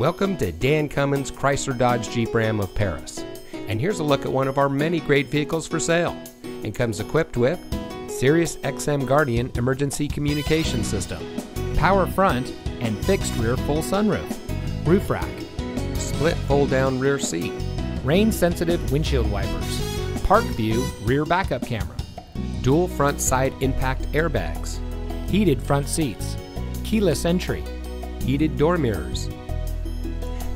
Welcome to Dan Cummins Chrysler Dodge Jeep Ram of Paris. And here's a look at one of our many great vehicles for sale. And comes equipped with Sirius XM Guardian emergency communication system, power front and fixed rear full sunroof, roof rack, split fold down rear seat, rain sensitive windshield wipers, park view rear backup camera, dual front side impact airbags, heated front seats, keyless entry, heated door mirrors,